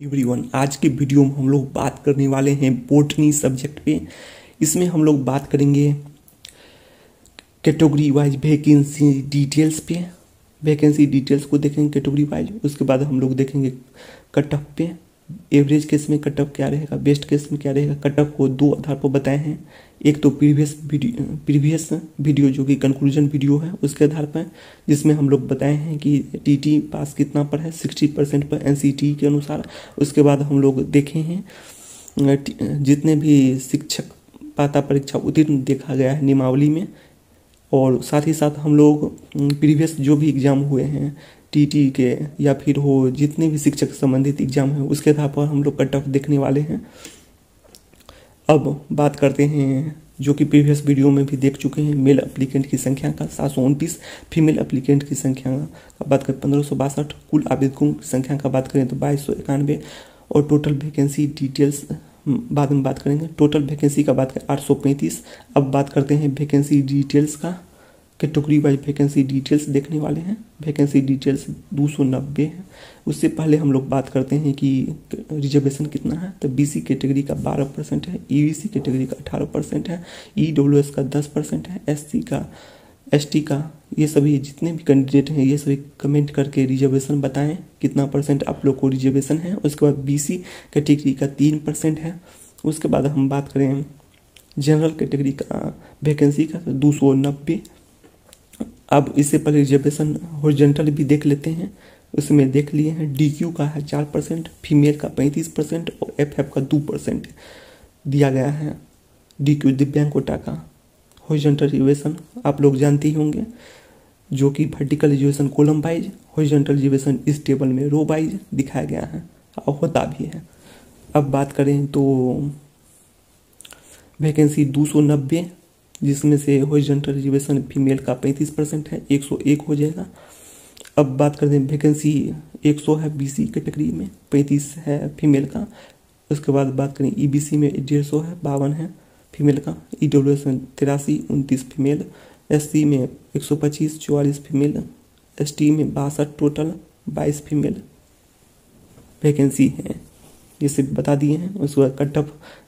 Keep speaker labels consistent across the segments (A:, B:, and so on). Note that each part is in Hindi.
A: एवरीवन आज के वीडियो में हम लोग बात करने वाले हैं बोटनी सब्जेक्ट पे। इसमें हम लोग बात करेंगे कैटेगरी वाइज वैकेंसी डिटेल्स पे। वैकेंसी डिटेल्स को देखेंगे कैटेगरी वाइज उसके बाद हम लोग देखेंगे कट ऑफ़ पे। एवरेज केस में कट ऑफ़ क्या रहेगा? बेस्ट केस में क्या रहेगा? कट ऑफ़ को दो आधार पर बताए हैं। एक तो प्रीवियस वीडियो प्रीवियस वीडियो जो कि कंक्लूजन वीडियो है, उसके आधार पर, जिसमें हम लोग बताए हैं कि टीटी पास कितना पर है सिक्सटी परसेंट पर एनसीटी के अनुसार। उसके बाद हम लोग देखे हैं जितने भी शिक्षक पाता परीक्षा उत्तीर्ण देखा गया है नियमावली में, और साथ ही साथ हम लोग प्रीवियस जो भी एग्ज़ाम हुए हैं टीटी के या फिर हो जितने भी शिक्षक संबंधित एग्ज़ाम है, उसके आधार पर हम लोग कट ऑफ़ देखने वाले हैं। अब बात करते हैं, जो कि प्रीवियस वीडियो में भी देख चुके हैं मेल अप्लीकेंट की संख्या का सात सौ उनतीस फीमेल अप्लीकेंट की संख्या का बात करें पंद्रह सौ बासठ, कुल आवेदकों की संख्या का बात करें तो बाईस सौ इक्यानवे और टोटल वैकेंसी डिटेल्स बाद में बात करेंगे। टोटल वैकेंसी का बात करें आठ सौ पैंतीस। अब बात करते हैं वैकेंसी डिटेल्स का। कैटेगरी वाइज वैकेंसी डिटेल्स देखने वाले हैं। वैकेंसी डिटेल्स दो सौ नब्बे है। उससे पहले हम लोग बात करते हैं कि रिजर्वेशन कितना है। तो बीसी कैटेगरी का बारह परसेंट है ईबीसी कैटेगरी का अठारह परसेंट है ईडब्ल्यूएस का दस परसेंट है एससी का एसटी का, ये सभी जितने भी कैंडिडेट हैं, ये सभी कमेंट करके रिजर्वेशन बताएँ, कितना परसेंट आप लोग को रिजर्वेशन है। उसके बाद बीसी कैटेगरी का तीन परसेंट है। उसके बाद हम बात करें जनरल कैटेगरी का वैकेंसी का तो दो सौ नब्बे। अब इससे पहले रिजर्वेशन हॉरिजेंटल भी देख लेते हैं। उसमें देख लिए हैं डी क्यू का है चार परसेंट फीमेल का पैंतीस परसेंट और एफ़ एफ़ का दो परसेंट दिया गया है। डी क्यू दिव्यांग कोटा का हॉरिजेंटल रिजर्वेशन आप लोग जानते ही होंगे, जो कि vertical reservation column wise horizontal reservation इस टेबल में रो वाइज दिखाया गया है और होता भी है। अब बात करें तो वैकेंसी दो सौ नब्बे जिसमें से हॉरिजॉन्टल रिजर्वेशन फीमेल का 35 परसेंट है 101 हो जाएगा। अब बात करते हैं वैकेंसी 100 है बीसी कैटेगरी में 35 है फीमेल का। उसके बाद बात करें ईबीसी में डेढ़ सौ है, बावन है फीमेल का। ई डब्ल्यू एस में तिरासी, उनतीस फीमेल एस सी में एक सौ पच्चीस, चौवालीस फीमेल एस टी में बासठ टोटल बाईस फीमेल वैकेंसी है। जैसे बता दिए हैं, उसके बाद कट ऑफ़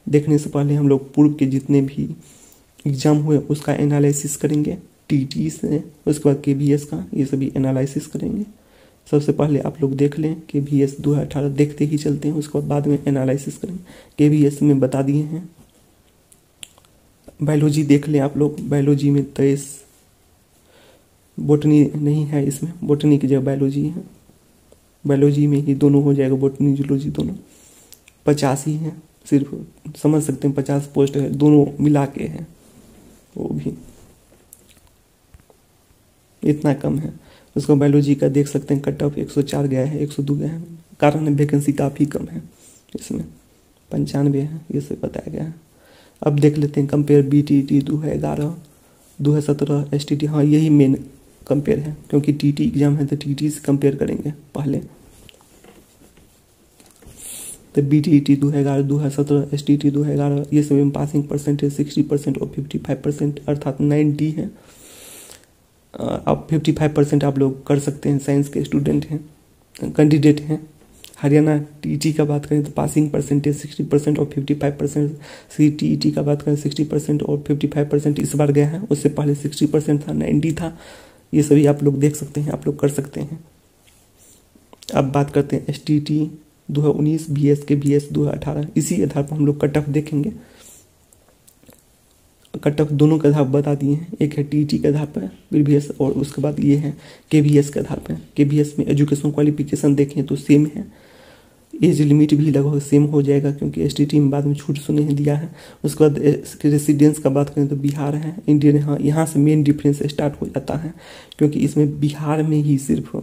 A: देखने से पहले हम लोग पूर्व के जितने भी एग्ज़ाम हुए, उसका एनालिसिस करेंगे टी टी से उसके बाद के बी एस का, ये सभी एनालिसिस करेंगे। सबसे पहले आप लोग देख लें के बी एस दो हज़ार अठारह देखते ही चलते हैं, उसके बाद बाद में एनालिसिस करेंगे। के बी एस में बता दिए हैं। बायोलॉजी देख लें आप लोग बायोलॉजी में तेईस बोटनी नहीं है इसमें बोटनी की जगह बायोलॉजी है। बायोलॉजी में ही दोनों हो जाएगा बोटनी जूलॉजी दोनों। पचास ही हैं सिर्फ़ समझ सकते हैं, पचास पोस्ट है, दोनों मिला के हैं। वो भी। इतना कम है। उसको बायोलॉजी का देख सकते हैं कट ऑफ़ 104 गया है 102 गया है। कारण वैकेंसी काफ़ी कम है इसमें। पंचानवे है, ये सब बताया गया है। अब देख लेते हैं कंपेयर बी टी टी दो है ग्यारह, दो है सत्रह एस टी टी हाँ यही मेन कंपेयर है, क्योंकि टी टी एग्ज़ाम है तो टी टी से कंपेयर करेंगे पहले। तो बी टी ई टी दो हज़ार दो है सत्रह एस टी टी दो हज़ार ग्यारह ये सभी में पासिंग परसेंटेज सिक्सटी परसेंट और फिफ्टी फाइव परसेंट अर्थात नाइन्टी है। अब फिफ्टी फाइव परसेंट आप लोग कर सकते हैं। साइंस के स्टूडेंट हैं कैंडिडेट हैं। हरियाणा टी टी का बात करें तो पासिंग परसेंटेज सिक्सटी परसेंट और fifty five percent C T का बात करें सिक्सटी परसेंट और फिफ्टी फाइव परसेंट इस बार गया है। उससे पहले सिक्सटी परसेंट था नाइन्टी था। ये सभी आप लोग देख सकते हैं, आप लोग कर सकते हैं। अब बात करते हैं एस टी टी दो हज़ार उन्नीस B S K B S दो हज़ार अठारह, इसी आधार पर हम लोग कट ऑफ़ देखेंगे। कट ऑफ़ दोनों के आधार बता दिए हैं। एक है टी के आधार पर प्रीवियस और उसके बाद ये है के बी एस के आधार पर के बी एस में एजुकेशन क्वालिफिकेशन देखें तो सेम है। एज लिमिट भी लगभग सेम हो जाएगा क्योंकि एस टी में बाद में छूट सुने दिया है। उसके बाद रेसिडेंस का बात करें तो बिहार है। इंडियन हाँ यहाँ से मेन डिफरेंस स्टार्ट हो जाता है क्योंकि इसमें बिहार में ही सिर्फ़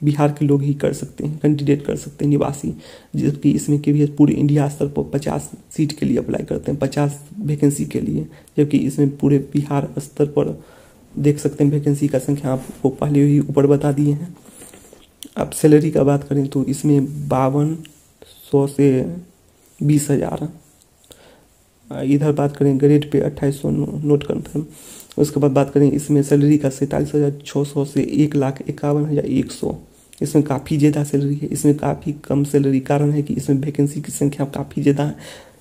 A: बिहार के लोग ही कर सकते हैं कैंडिडेट कर सकते हैं, निवासी, जबकि इसमें के भी पूरे इंडिया स्तर पर पचास सीट के लिए अप्लाई करते हैं, पचास वैकेंसी के लिए, जबकि इसमें पूरे बिहार स्तर पर देख सकते हैं वैकेंसी का संख्या आपको पहले ही ऊपर बता दिए हैं। अब सैलरी का बात करें तो इसमें बावन सौ से बीस हज़ार। इधर बात करें ग्रेड पे अट्ठाईस सौ नोट कन्फर्म उसके बाद बात करें इसमें सैलरी का सैंतालीस हज़ार छः सौ से एक लाख इक्यावन हज़ार एक सौ। इसमें काफ़ी ज़्यादा सैलरी है। इसमें काफ़ी कम सैलरी कारण है कि इसमें वैकेंसी की संख्या काफ़ी ज़्यादा है।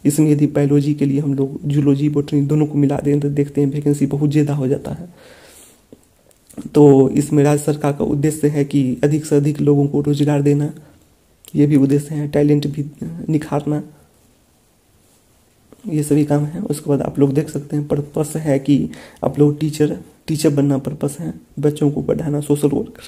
A: इसमें यदि बायोलॉजी के लिए हम लोग जूलॉजी बोटनी दोनों को मिला दें तो देखते हैं वैकेंसी बहुत ज़्यादा हो जाता है। तो इसमें राज्य सरकार का उद्देश्य है कि अधिक से अधिक लोगों को रोज़गार देना। ये भी उद्देश्य है। टैलेंट भी निखारना। ये सभी काम है, उसके बाद आप लोग देख सकते हैं, पर्पस है कि आप लोग टीचर टीचर बनना पर्पस है, बच्चों को पढ़ाना सोशल वर्कर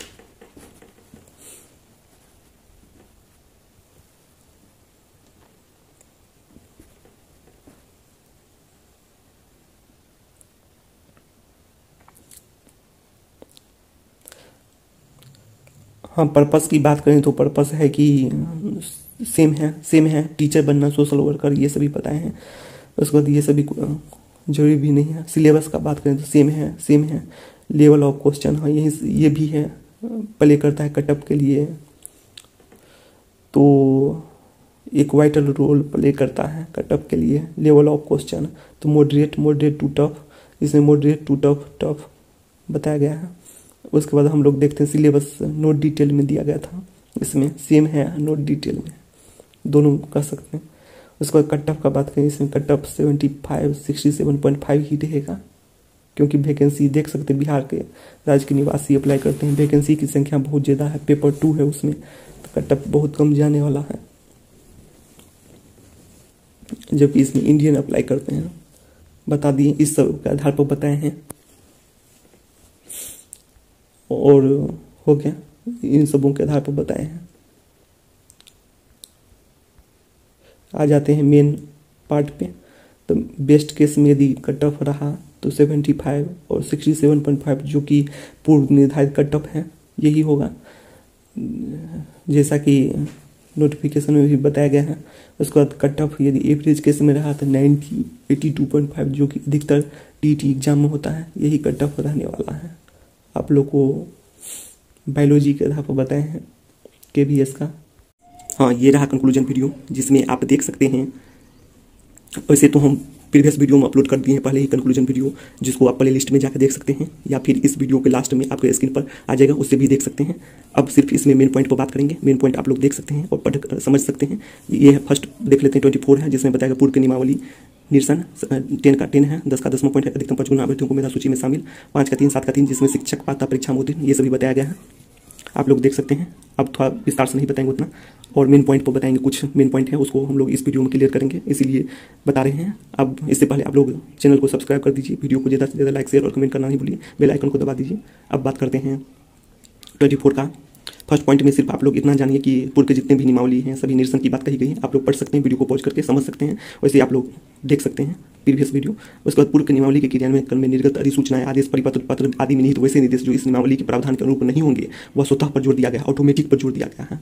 A: हाँ पर्पस की बात करें तो पर्पस है कि सेम है सेम है. टीचर बनना सोशल वर्कर ये सभी बताए हैं. उसके बाद ये सभी ज़रूरी भी नहीं है. सिलेबस का बात करें तो सेम है सेम है. लेवल ऑफ़ क्वेश्चन हाँ यही, ये भी है. प्ले करता है कटअप के लिए. तो एक वाइटल रोल प्ले करता है कटअप के लिए. लेवल ऑफ़ क्वेश्चन तो मॉडरेट मॉडरेट टू टफ इसमें मॉडरेट टू टफ टफ बताया गया है. उसके बाद हम लोग देखते हैं सिलेबस नोट डिटेल में दिया गया था. इसमें सेम है नोट डिटेल में. दोनों कर सकते हैं। उसके बाद कट ऑफ़ का बात करें, इसमें cut off seventy five, sixty seven point five ही रहेगा, क्योंकि वैकेंसी देख सकते हैं बिहार के राज्य के निवासी अप्लाई करते हैं। वैकेंसी की संख्या बहुत ज़्यादा है पेपर टू है उसमें तो कट ऑफ़ बहुत कम जाने वाला है। जबकि इसमें इंडियन अप्लाई करते हैं। बता दिए, इस सब के आधार पर बताए हैं। और हो गया, इन सबों के आधार पर बताए हैं। आ जाते हैं मेन पार्ट पे। तो बेस्ट केस में यदि कट ऑफ़ रहा तो 75 और 67.5 जो कि पूर्व निर्धारित कट ऑफ़ है, यही होगा। जैसा कि नोटिफिकेशन में भी बताया गया है, उसके बाद कट ऑफ़ यदि एवरेज केस में रहा तो 90 82.5 जो कि अधिकतर टी टी एग्ज़ाम में होता है, यही कट ऑफ़ रहने वाला है। आप लोग को बायोलॉजी के आधार पर बताए हैं के का। हाँ ये रहा कंक्लूजन वीडियो जिसमें आप देख सकते हैं। वैसे तो हम प्रीवियस वीडियो में अपलोड कर दिए हैं, पहले ही कंक्लूजन वीडियो जिसको आप प्ले लिस्ट में जाकर देख सकते हैं, या फिर इस वीडियो के लास्ट में आपके स्क्रीन पर आ जाएगा, उससे भी देख सकते हैं। अब सिर्फ़ इसमें मेन पॉइंट पर बात करेंगे। मेन पॉइंट आप लोग देख सकते हैं और पढ़ समझ सकते हैं। ये है फ़र्स्ट देख लेते हैं ट्वेंटी फोर है, जिसमें बताया पूर्व की नियमावली निरसन टेन का टेन है, दस का दसवां पॉइंट अधिकतम पचगुना अभ्यर्थियों को मेधा सूची में शामिल, पाँच का तीन, सात का तीन, जिसमें शिक्षक पात्रता परीक्षा मोदी ये सभी बताया गया है। आप लोग देख सकते हैं। अब थोड़ा विस्तार से नहीं बताएँगे उतना। और मेन पॉइंट पर बताएँगे कुछ मेन पॉइंट है, उसको हम लोग इस वीडियो में क्लियर करेंगे। इसीलिए बता रहे हैं। अब इससे पहले आप लोग चैनल को सब्सक्राइब कर दीजिए। वीडियो को ज़्यादा से ज़्यादा लाइक शेयर और कमेंट करना नहीं भूलिए। बेल आइकन को दबा दीजिए। अब बात करते हैं ट्वेंटी फोर का। फ़र्स्ट पॉइंट में सिर्फ़ आप लोग इतना जानिए कि पूर्व के जितने भी नियमावली हैं, सभी निरसन की बात कही गई है। आप लोग पढ़ सकते हैं वीडियो को पॉज करके समझ सकते हैं। वैसे आप लोग देख सकते हैं। प्रीवियस वीडियो उसके बाद पूर्व के नियमावली के क्रियान्वयन में निर्गत अधिसूचनाएँ, आदेश, परिपत्र, पत्र आदि में निहित वैसे निर्देश जो इस नियमावली के प्रावधान के अनुरूप नहीं होंगे, वह स्वतः पर ज़ोर दिया गया ऑटोमेटिक पर ज़ोर दिया गया है।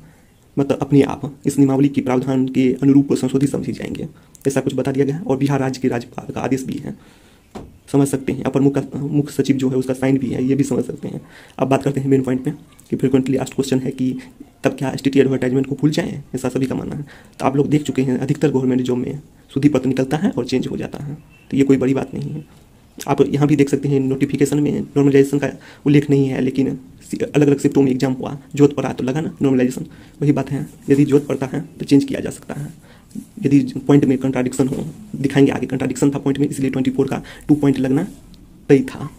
A: मतलब अपने आप इस नियमावली के प्रावधान के अनुरूप संशोधित समझी जाएँगे। ऐसा कुछ बता दिया गया है और बिहार राज्य के राज्यपाल का आदेश भी है। समझ सकते हैं। अपर मुख्य मुख्य सचिव जो है उसका साइन भी है, ये भी समझ सकते हैं। अब बात करते हैं मेन पॉइंट पे, कि फ्रिक्वेंटली लास्ट क्वेश्चन है कि तब क्या एस टी एडवर्टाइजमेंट को भूल जाएँ? ऐसा सभी का मानना है। तो आप लोग देख चुके हैं, अधिकतर गवर्नमेंट जॉब में सुधी पत्र निकलता है और चेंज हो जाता है। तो ये कोई बड़ी बात नहीं है। आप यहाँ भी देख सकते हैं नोटिफिकेशन में नॉर्मलाइजेशन का उल्लेख नहीं है, लेकिन अलग अलग शिफ्टों में एग्ज़ाम हुआ। जोत पड़ा तो लगा ना नॉर्मलाइजेशन वही बात है। यदि जोत पड़ता है तो चेंज किया जा सकता है। यदि पॉइंट में कंट्राडिक्शन हो, दिखाएँगे आगे। कंट्राडिक्शन था पॉइंट में, इसलिए ट्वेंटी फोर का टू पॉइंट लगना तय था।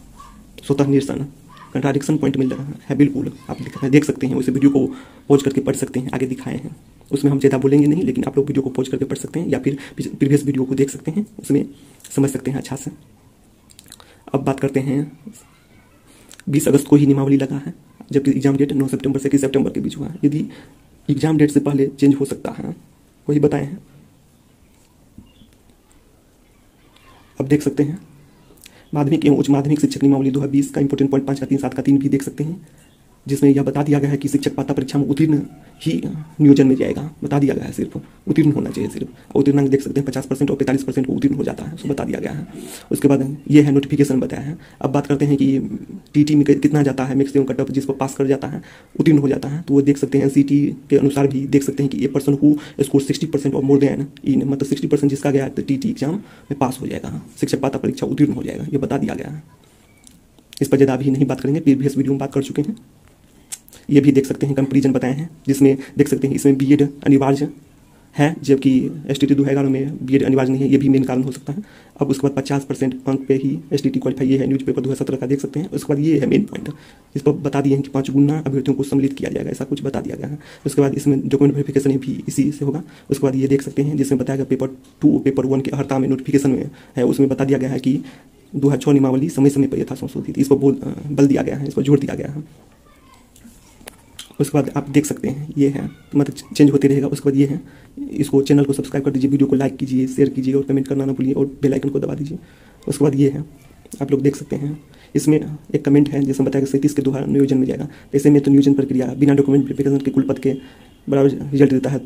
A: स्वतः निरसन। कंट्राडिक्शन पॉइंट में लगा है, बिल्कुल। आप देख सकते हैं, उस वीडियो को पॉज करके पढ़ सकते हैं, आगे दिखाए हैं। उसमें हम ज़्यादा बोलेंगे नहीं, लेकिन आप लोग वीडियो को पॉज करके पढ़ सकते हैं, या फिर प्रीवियस वीडियो को देख सकते हैं, उसमें समझ सकते हैं अच्छा से। अब बात करते हैं, बीस अगस्त को ही नियमावली लगा है, जबकि एग्ज़ाम डेट नौ सितंबर से इक्कीस सितंबर के बीच हुआ है। यदि एग्ज़ाम डेट से पहले चेंज हो सकता है वही बताए। हैं अब देख सकते हैं। माध्यमिक एवं उच्च माध्यमिक शिक्षक नियमावली दो हज़ार बीस का इंपोर्टेंट पॉइंट पाँच का तीन सात का तीन भी देख सकते हैं। जिसमें यह बता दिया गया है कि शिक्षक पात्रता परीक्षा में उत्तीर्ण ही नियोजन में जाएगा। बता दिया गया है सिर्फ़। उत्तीर्ण होना चाहिए सिर्फ़। उत्तीर्णांक देख सकते हैं, पचास परसेंट और पैंतालीस परसेंट को उत्तीर्ण हो जाता है। उसको बता दिया गया है। उसके बाद ये है नोटिफिकेशन बताया है। अब बात करते हैं कि टी टी में कितना जाता है मैक्सिमम कट ऑफ़ जिस पर पास कर जाता है, उत्तीर्ण हो जाता है। तो वो देख सकते हैं सी के अनुसार भी देख सकते हैं कि a person who score sixty percent और मोर देन इन मतलब सिक्सटी परसेंट जिसका गया तो टी टी एग्ज़ाम में पास हो जाएगा। शिक्षक पात्रता परीक्षा उत्तीर्ण हो जाएगा। ये बता दिया गया है। इस पर ज़्यादा अभी नहीं बात करेंगे प्रीवियस वीडियो में बात कर चुके हैं। ये भी देख सकते हैं कंपेरिजन बताए हैं, जिसमें देख सकते हैं इसमें बी एड अनिवार्य है, जबकि एस टी टी दो हज़ार में बी एड अनिवार्य नहीं है, ये भी मेन कारण हो सकता है। अब उसके बाद पचास परसेंट अंक पे ही एस टी टी क्वालिफाई ये है न्यूज़ पेपर दो हज़ार सत्रह का देख सकते हैं। उसके बाद ये है मेन पॉइंट इस पर बता दिए हैं कि पाँच गुना अभ्यर्थियों को सम्मिलित किया जाएगा, ऐसा कुछ बता दिया गया है। उसके बाद इसमें डॉक्यूमेंट वेरिफिकेशन भी इसी से होगा। उसके बाद ये देख सकते हैं, जिसमें बताया गया पेपर टू पेपर वन के हड़ता में नोटिफिकेशन में है, उसमें बता दिया गया है कि दो हज़ार छः नियमावली समय समय पर यथा संशोधित इस पर बल दिया गया है इस पर ज़ोर दिया गया है। उसके बाद आप देख सकते हैं, ये है। मतलब चेंज होते रहेगा, उसके बाद ये है। इसको चैनल को सब्सक्राइब कर दीजिए वीडियो को लाइक कीजिए शेयर कीजिए और कमेंट करना ना भूलिए और बेल आइकन को दबा दीजिए। उसके बाद ये है। आप लोग देख सकते हैं। इसमें एक कमेंट है जिसमें बताया कि सैंतीस के दोबारा नियोजन में जाएगा। ऐसे में तो नियोजन प्रक्रिया बिना डॉक्यूमेंट वेरिफिकेशन के कुल पद के बराबर रिज़ल्ट देता है।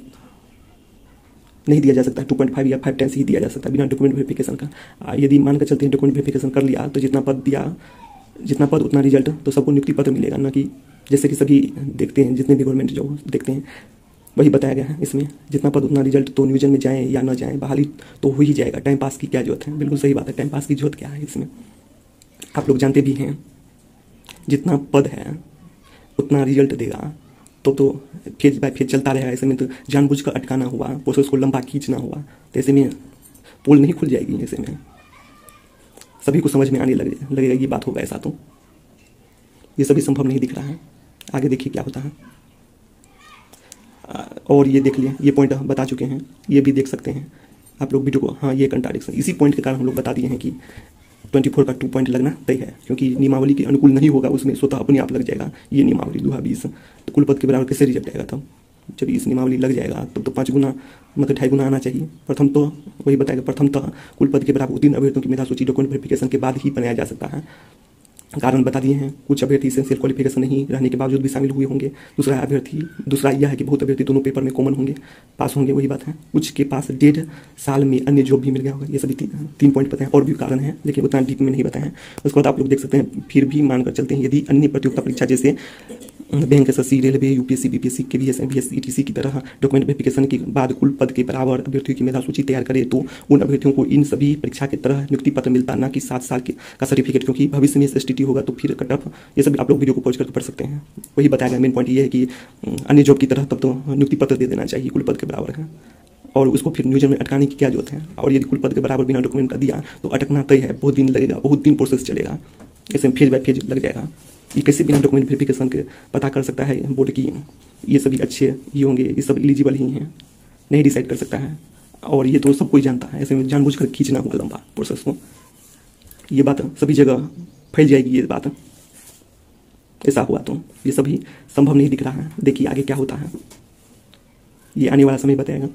A: नहीं दिया जा सकता टू पॉइंट फाइव या फाइव टेंस ही दिया जा सकता है बिना डॉक्यूमेंट वेरिफिकेशन का। यदि मान कर चलते हैं डॉक्यूमेंट वेरिफिकेशन कर लिया तो जितना पद दिया, जितना पद उतना रिज़ल्ट तो सबको नियुक्ति पत्र मिलेगा, ना कि जैसे कि सभी देखते हैं, जितने भी गवर्नमेंट जॉब देखते हैं, वही बताया गया है इसमें, जितना पद उतना रिज़ल्ट तो नियोजन में जाए या ना जाए, बहाली तो हो ही जाएगा। टाइम पास की क्या ज़रूरत है? बिल्कुल सही बात है टाइम पास की ज़रूरत क्या है इसमें? आप लोग जानते भी हैं, जितना पद है, उतना रिज़ल्ट देगा। तो तो फ़ेज़ बाय फ़ेज़ चलता रहेगा ऐसे में तो जानबूझ कर अटकाना हुआ प्रोसेस को लंबा खींचना हुआ तो ऐसे में पोल नहीं खुल जाएगी ऐसे में। सभी को समझ में आने लगे, लगेगा ये बात होगा ऐसा तो। ये सभी संभव नहीं दिख रहा है। आगे देखिए क्या होता है। और ये देख लिया, ये पॉइंट बता चुके हैं, ये भी देख सकते हैं। आप लोग वीडियो को हाँ ये कंट्राडिक्शन इसी पॉइंट के कारण हम लोग बता दिए हैं कि ट्वेंटी फोर का टू पॉइंट लगना तय है, क्योंकि नियमावली के अनुकूल नहीं होगा, उसमें स्वतः अपने आप लग जाएगा। ये नियमावली दो बीस तो कुल पद के बराबर कैसे रिज़ल्ट आएगा तब? जब इस नियमावली लग जाएगा, तब तो पाँच गुना मतलब ढाई गुना आना चाहिए। प्रथम तो वही बताएगा प्रथम तो कुल पद के बराबर उत्तीर्ण अभ्यर्थियों की मेधा सूची डॉक्यूमेंट वेरिफिकेशन के बाद ही बनाया जा सकता है। कारण बता दिए हैं। कुछ अभ्यर्थी इसेंशियल क्वालिफिकेशन नहीं रहने के बावजूद भी शामिल हुए होंगे। दूसरा अभ्यर्थी दूसरा यह है कि बहुत अभ्यर्थी दोनों पेपर में कॉमन होंगे। पास होंगे वही बात है। कुछ के पास डेढ़ साल में अन्य जॉब भी मिल गया होगा। ये सभी ती, तीन पॉइंट बताएँ और भी कारण है लेकिन उतना डीप में नहीं बताए उसके बाद आप लोग देख सकते हैं फिर भी मानकर चलते हैं। यदि अन्य प्रतियोगिता परीक्षा जैसे bank S C railway UPSC BPSC K B S S etc की तरह। डॉक्यूमेंट वेरिफिकेशन के बाद कुल पद के बराबर अभ्यर्थियों की मेधा सूची तैयार करे तो उन अभ्यर्थियों को इन सभी परीक्षा की तरह नियुक्ति पत्र मिलता ना कि सात साल के का सर्टिफिकेट क्योंकि भविष्य में एस होगा तो फिर कट ऑफ़ ये सभी आप लोग वीडियो को पहुँच करके पढ़ सकते हैं। वही बताया गया मेन पॉइंट ये है कि अन्य जॉब की तरह तब तो नियुक्ति पत्र दे देना चाहिए, कुल पद के बराबर है और उसको फिर नियोजन में अटकाने की क्या ज़रूरत है? और यदि कुल पद के बराबर बिना डॉक्यूमेंट का दिया तो अटकना तय है, बहुत दिन लगेगा, बहुत दिन प्रोसेस चलेगा। ऐसे फ़ेज़ बाय फ़ेज़ लग जाएगा। ये कैसे बिना डॉक्यूमेंट वेरिफिकेशन के पता कर सकता है बोर्ड की ये सभी अच्छे ये होंगे, ये सब एलिजिबल ही हैं, नहीं डिसाइड कर सकता है। और ये तो सब कोई जानता है, ऐसे में जानबूझ कर खींचना होगा लंबा प्रोसेस को। ये बात सभी जगह फैल जाएगी, ये बात। ऐसा हुआ तो ये सभी संभव नहीं दिख रहा है। देखिए आगे क्या होता है। ये आने वाला समय बताएगा।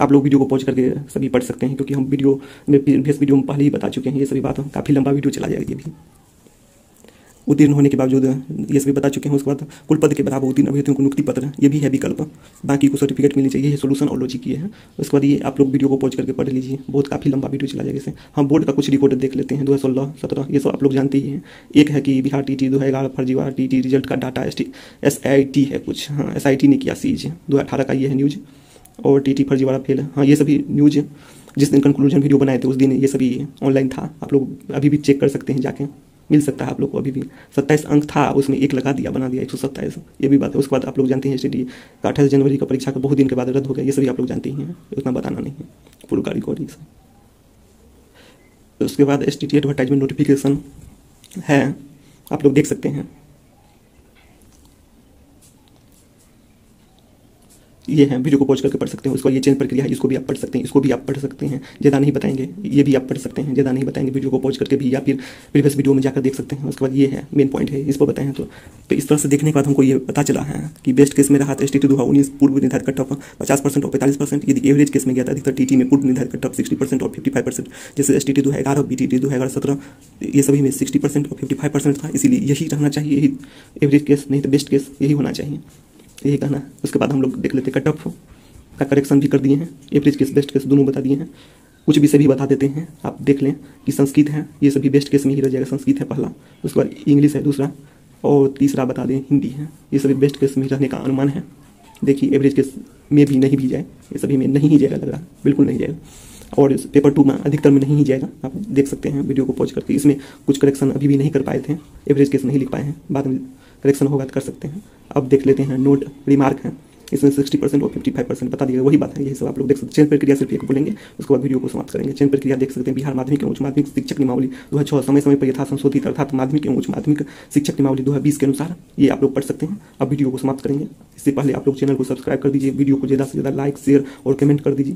A: आप लोग वीडियो को पहुँच करके सभी पढ़ सकते हैं, क्योंकि हम वीडियो में प्रीवियस वीडियो में पहले ही बता चुके हैं, ये सभी बात काफ़ी लंबा वीडियो चला जाएगा ये भी उत्तीर्ण होने के बावजूद ये सभी बता चुके हैं, उसके बाद कुल पद के बराबर उत्तीर्ण अभ्यर्थियों को नियुक्ति पत्र, ये भी है विकल्प। बाकी को सर्टिफिकेट मिलनी चाहिए, ये सोल्यूशन और लॉजिक ये है। उसके बाद ये आप लोग वीडियो को पहुँच करके पढ़ लीजिए, बहुत काफ़ी लंबा वीडियो चला जाएगा इसे। हम बोर्ड का कुछ रिकॉर्ड देख लेते हैं, दो हज़ार सोलह, सत्रह, ये सब आप लोग जानते ही हैं। एक है कि बिहार टी टी दो हज़ार फर्जीवाड़ा टी टी रिज़ल्ट का data S S I T है कुछ हाँ एस आई टी ने किया सीज दो हज़ार अठारह का ये है न्यूज़ और टी टी फर्जी वाला फेल हाँ। ये सभी न्यूज़ जिस दिन कंक्लूजन वीडियो बनाए थे, उस दिन ये सभी ऑनलाइन था। आप लोग अभी भी चेक कर सकते हैं जाके। मिल सकता है आप लोग को अभी भी। सत्ताईस अंक था उसमें एक लगा दिया, बना दिया, एक सौ सत्ताईस। ये भी बात है। उसके बाद आप लोग जानते हैं एस का अट्ठाईस जनवरी का परीक्षा का बहुत दिन के बाद रद्द हो गया। ये सभी आप लोग जानते ही उतना बताना नहीं है। पूरा का रिकॉर्डिंग से। उसके बाद एस टी एडवर्टाइजमेंट नोटिफिकेशन है। आप लोग देख सकते हैं। ये है, वीडियो को पॉज करके पढ़ सकते हैं। उसको ये चेंज प्रक्रिया है, इसको भी आप पढ़ सकते हैं, इसको भी आप पढ़ सकते हैं। ज़्यादा नहीं बताएँगे, ये भी आप पढ़ सकते हैं। ज़्यादा नहीं बताएँगे, वीडियो को पॉज करके भी या फिर प्रीवियस वीडियो में जाकर देख सकते हैं। उसके बाद ये है मेन पॉइंट है, इसको बताएँ तो। तो इस तरह से देखने के बाद हमको ये पता चला है कि बेस्ट केस में रहा था एस टी टी उन्नीस, पूर्व निर्धारित कट ऑफ़ पचास परसेंट और पैंतालीस परसेंट। यदि एवरेज केस में गया था अधिकतर टी में पूर्व निर्धारित कट ऑफ़ सिक्सटी परसेंट और फिफ्टी फाइव परसेंट। जैसे एस टी टी दो है ग्यारह बी टी टी दो है ग्यारह, सत्रह, ये सभी में सिक्सटी परसेंट और फिफ्टी फाइव परसेंट था, इसीलिए यही रहना चाहिए, यही एवरेज केस नहीं तो बेस्ट केस यही होना चाहिए। यही कहना है। उसके बाद हम लोग देख लेते कट ऑफ़ का करेक्शन भी कर दिए हैं। एवरेज केस बेस्ट केस दोनों बता दिए हैं। कुछ विषय भी बता देते हैं। आप देख लें कि संस्कृत है। ये सभी बेस्ट केस में ही रह जाएगा। संस्कृत है पहला। उसके बाद इंग्लिश है दूसरा। और तीसरा बता दें, हिंदी है। ये सभी बेस्ट केस में रहने का अनुमान है। देखिए एवरेज केस में भी नहीं भी जाए। ये सभी में नहीं ही जाएगा लग रहा। बिल्कुल नहीं जाएगा। और पेपर टू में अधिकतर में नहीं ही जाएगा। आप देख सकते हैं वीडियो को पॉज करके इसमें कुछ करेक्शन अभी भी नहीं कर पाए थे। एवरेज केस नहीं लिख पाए हैं। बाद में करेक्शन होगा तो कर सकते हैं। अब देख लेते हैं नोट रिमार्क है। इसमें सिक्सटी परसेंट और फिफ्टी फाइव परसेंट बता दिएगा वही बात है, यही सब आप लोग देख सकते हैं। चयन प्रक्रिया सिर्फ़ एक बोलेंगे, उसके बाद वीडियो को समाप्त करेंगे। चयन प्रक्रिया देख सकते हैं, बिहार माध्यमिक एवं उच्च माध्यमिक शिक्षक नियमावली दो हज़ार छः समय समय पर यथा संशोधित अर्थात माध्यमिक एवं उच्च माध्यमिक शिक्षक नियमावली दो हज़ार बीस के अनुसार ये आप लोग पढ़ सकते हैं। अब वीडियो को समाप्त करेंगे। इससे पहले आप लोग चैनल को सब्सक्राइब कर दीजिए। वीडियो को ज़्यादा से ज़्यादा लाइक शेयर और कमेंट कर दीजिए।